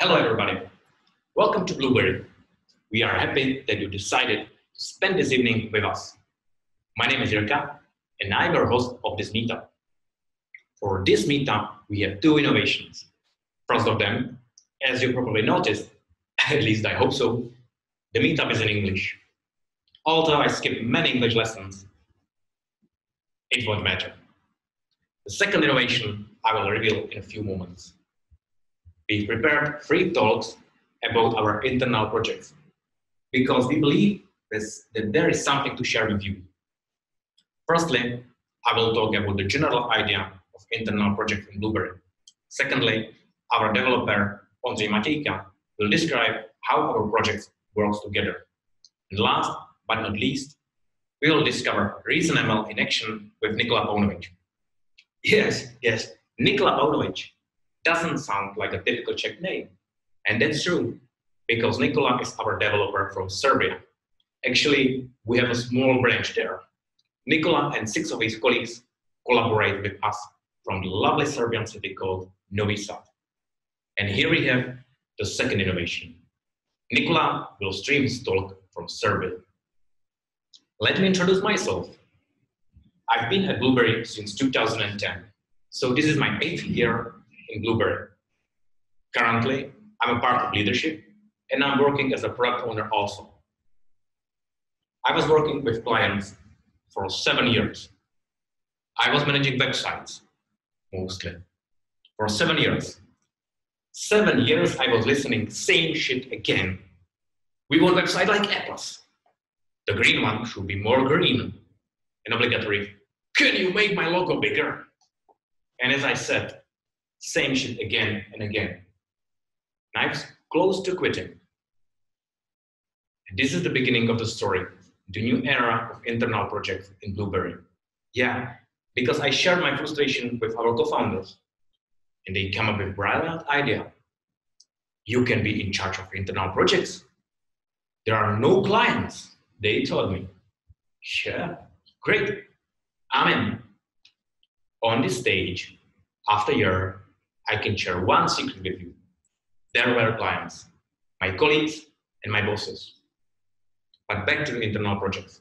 Hello, everybody. Welcome to Blueberry. We are happy that you decided to spend this evening with us. My name is Jirka, and I'm your host of this meetup. For this meetup, we have two innovations. First of them, as you probably noticed, at least I hope so, the meetup is in English. Although I skipped many English lessons, it won't matter. The second innovation I will reveal in a few moments. We prepared three talks about our internal projects because we believe that there is something to share with you. Firstly, I will talk about the general idea of internal project in Blueberry. Secondly, our developer, Ondřej Matějka, will describe how our project works together. And last but not least, we will discover ReasonML in action with Nikola Paunovic. Yes, yes, Nikola Paunovic doesn't sound like a typical Czech name. And that's true, because Nikola is our developer from Serbia. Actually, we have a small branch there. Nikola and six of his colleagues collaborate with us from the lovely Serbian city called Novi Sad. And here we have the second innovation. Nikola will stream his talk from Serbia. Let me introduce myself. I've been at Blueberry since 2010, so this is my eighth year in Blueberry. Currently, I'm a part of leadership and I'm working as a product owner also. I was working with clients for seven years. I was managing websites mostly for seven years. Seven years I was listening same shit again. We want a website like Apple's. The green one should be more green and obligatory. Can you make my logo bigger? And as I said, same shit again and again. I was close to quitting. And this is the beginning of the story, the new era of internal projects in Blueberry. Yeah, because I shared my frustration with our co-founders, and they came up with a brilliant idea. You can be in charge of internal projects. There are no clients, they told me. Sure, great. I'm in. On this stage, after year, I can share one secret with you. There were clients, my colleagues, and my bosses. But back to the internal projects.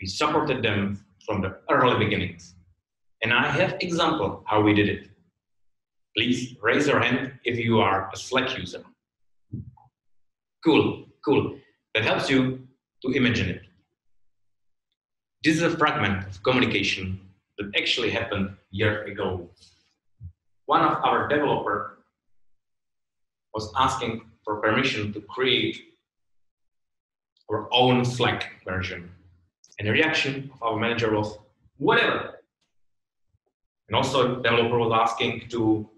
We supported them from the early beginnings. And I have example how we did it. Please raise your hand if you are a Slack user. Cool, cool. That helps you to imagine it. This is a fragment of communication that actually happened years ago one of our developer was asking for permission to create our own Slack version. And the reaction of our manager was, whatever. And also developer was asking to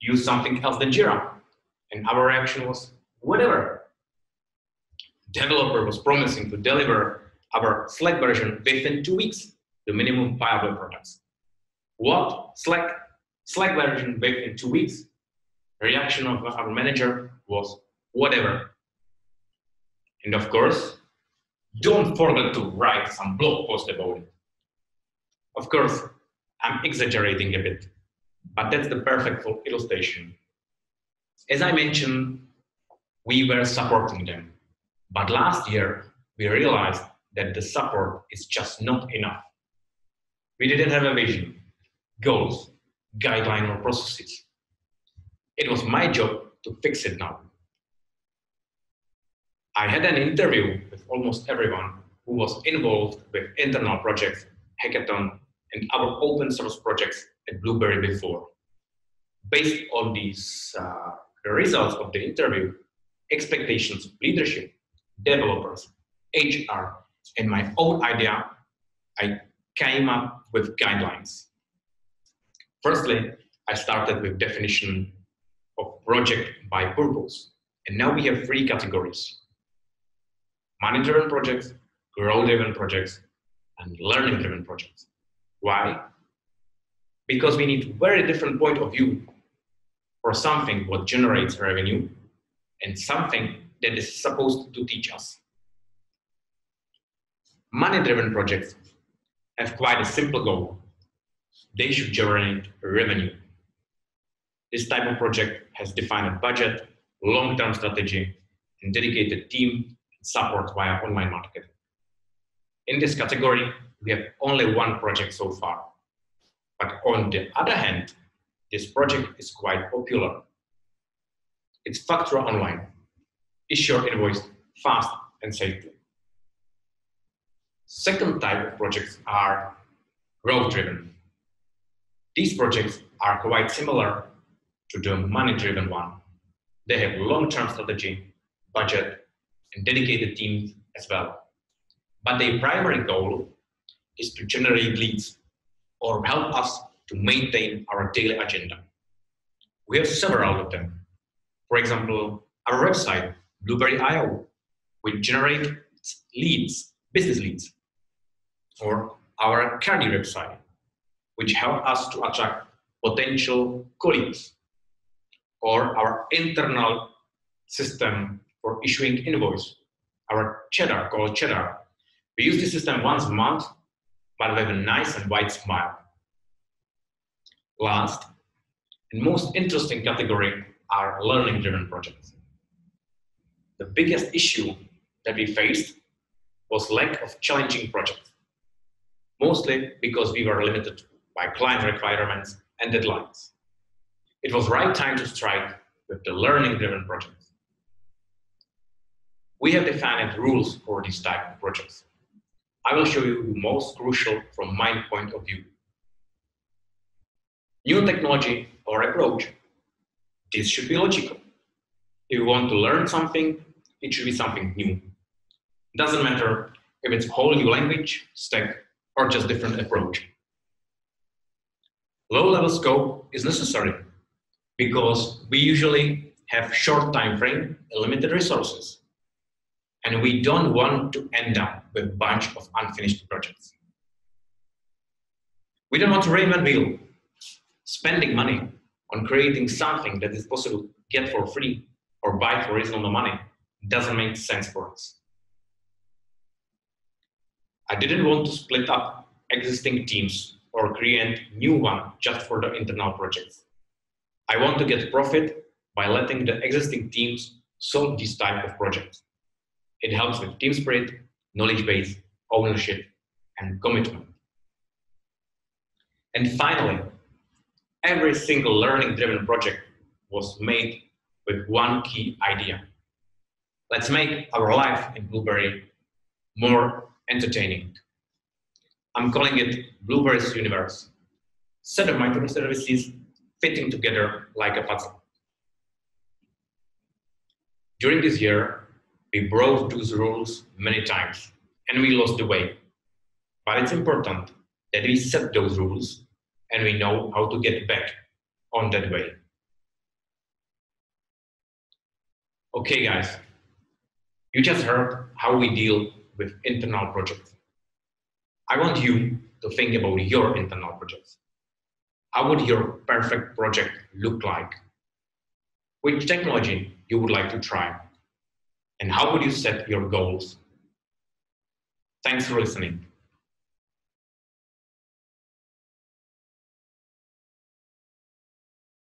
use something else than Jira. And our reaction was, whatever. Developer was promising to deliver our Slack version within two weeks, the minimum viable products. What? Slack Slack version back in two weeks. The reaction of our manager was whatever. And of course, don't forget to write some blog post about it. Of course, I'm exaggerating a bit, but that's the perfect illustration. As I mentioned, we were supporting them. But last year, we realized that the support is just not enough. We didn't have a vision, goals, guideline or processes. It was my job to fix it now. I had an interview with almost everyone who was involved with internal projects, hackathon, and our open source projects at Blueberry before. Based on these uh, results of the interview, expectations of leadership, developers, HR, and my own idea, I came up with guidelines. Firstly, I started with definition of project by purpose. And now we have three categories. Money-driven projects, growth-driven projects, and learning-driven projects. Why? Because we need very different point of view for something what generates revenue and something that is supposed to teach us. Money-driven projects have quite a simple goal they should generate revenue. This type of project has defined a budget, long-term strategy, and dedicated team support via online marketing. In this category, we have only one project so far. But on the other hand, this project is quite popular. It's Faktura Online. Issue your invoice fast and safely. Second type of projects are growth-driven. These projects are quite similar to the money-driven one. They have long-term strategy, budget, and dedicated teams as well. But their primary goal is to generate leads or help us to maintain our daily agenda. We have several of them. For example, our website, Blueberry.io, which generate leads, business leads, or our Cardi website, which help us to attract potential colleagues, or our internal system for issuing invoice, our Cheddar called Cheddar. We use this system once a month, but with a nice and wide smile. Last, and most interesting category are learning-driven projects. The biggest issue that we faced was lack of challenging projects, mostly because we were limited by client requirements and deadlines. It was right time to strike with the learning-driven projects. We have defined rules for this type of projects. I will show you the most crucial from my point of view. New technology or approach, this should be logical. If you want to learn something, it should be something new. Doesn't matter if it's whole new language, stack, or just different approach. Low level scope is necessary because we usually have short time frame and limited resources. And we don't want to end up with a bunch of unfinished projects. We don't want to reinvent wheel. Spending money on creating something that is possible to get for free or buy for reasonable money doesn't make sense for us. I didn't want to split up existing teams or create new one just for the internal projects. I want to get profit by letting the existing teams solve this type of projects. It helps with team spirit, knowledge base, ownership, and commitment. And finally, every single learning driven project was made with one key idea. Let's make our life in Blueberry more entertaining. I'm calling it Blueberry's Universe. Set of microservices fitting together like a puzzle. During this year, we broke those rules many times and we lost the way. But it's important that we set those rules and we know how to get back on that way. Okay, guys, you just heard how we deal with internal projects. I want you to think about your internal projects. How would your perfect project look like? Which technology you would like to try? And how would you set your goals? Thanks for listening.